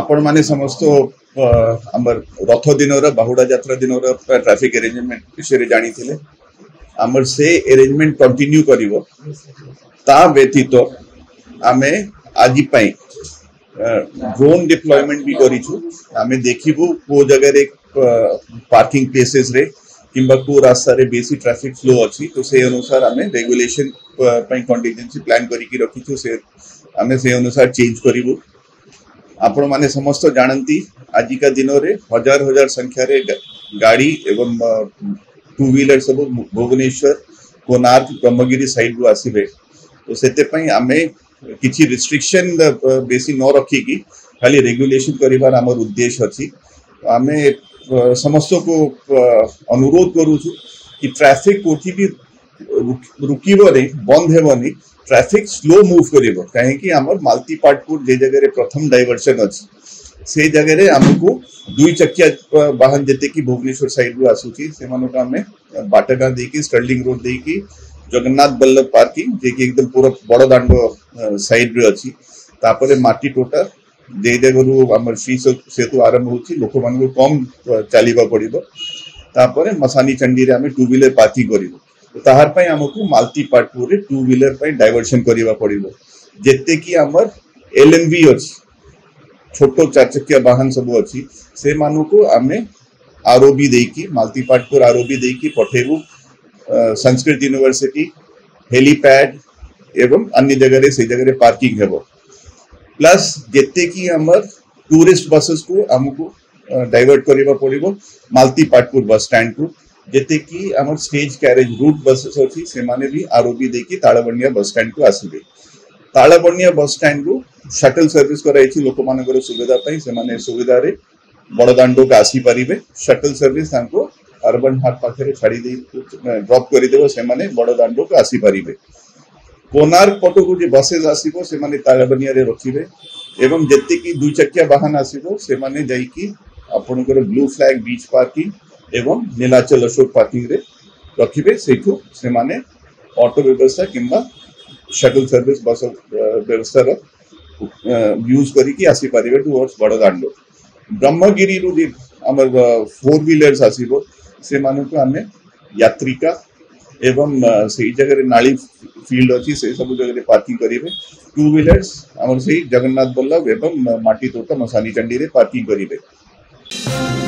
आपण मैंने समस्त आमर रथ दिन बाहुडा यात्रा ट्राफिक एरेजमेंट विषय जानी आमर से एरेजमेंट कंटिन्यू कर व्यतीत आम आज ड्रोन डिप्लॉयमेंट भी करें आम देखू को जगह पार्किंग प्लेसेस रे किंबा को रास्ता रे बेसी ट्रैफिक फ्लो अच्छी तो से अनुसार आम रेगुलेशन कंटिजेन्सी प्लां कर रखी छुमें से अनुसार चेंज करूँ आपण मैंने समस्त जानती आजिका दिन में हजार हजार संख्यार गाड़ी एवं टू व्हीलर सब भुवनेश्वर कोणार्क ब्रह्मगिरी सैड रू आसवे तो से आम कि रिस्ट्रिक्शन बेस न रखिकी खाली रेगुलेशन कर उद्देश्य अच्छी आम समस्त को अनुरोध करूचु कि ट्राफिक कौटी भी रुक बंद हेबन ट्राफिक स्लो मुव कर कहीं माल्टीपार्टपुर जे जगह प्रथम डायभरसन अच्छी से जगह आमको दुई चकिया वाहन जी भुवनेश्वर सैड रू आसूँ से आम बाटगा स्टर्लींग रोड देखिए जगन्नाथ बल्लभ पार्किंग जे कि एकदम पूरा बड़ दांड सैड रे अच्छी मटी टोटा दे जगह आम श्री आरंभ हो लोक मान कम चलवा पड़ो तापर मसानी चंडी टू व्हीलर पार्किंग कर तहारमक टू टू व्हीलर पर डायभरसन करवा सब अच्छी से मानक आम R O B multipart tour R O helipad एवं अन्य जगह जगह पार्किंग हम प्लस जी आम टूरीस्ट बसेस को आमको डाइवर्ट करवा पड़ो मल्टीपार्टपुर बस स्टाण को जेते कि आम स्टेज क्यारेज रूट बस अच्छी से आरोपी देखिए तालबणिया बस स्टाण को आसबे तालबणिया बस स्टाण रु शटल सर्विस कर लोक मान सुविधापी से सुविधा बड़दाण्ड को आसपारे सटल सर्विस अरबन हाट पाखे छाड़ ड्रप करदेव से बड़दाण्ड को आसपारे कोणार्क पट को जो बसेस आसो से तालबणिया रखिए जी दुचकिया वाहन आसो से आपण ब्लू फ्लैग बीच पार्किंग एवं नीलाचल अशोक पार्किंग रखिए अटो व्यवस्था कि शटल सर्विस बस व्यवस्था यूज कर आसपारे टूवर्ड्स बड़दाण्ड ब्रह्मगिरी जी आम फोर ह्विलर्स आसो से मानक तो आम यात्रिका एवं से जगह नाली फिल्ड अच्छी से सब जगह पार्किंग करेंगे टू व्हीलर्स जगन्नाथ बल्लभ एवं मटी तोट मशानी चंडी पार्किंग करेंगे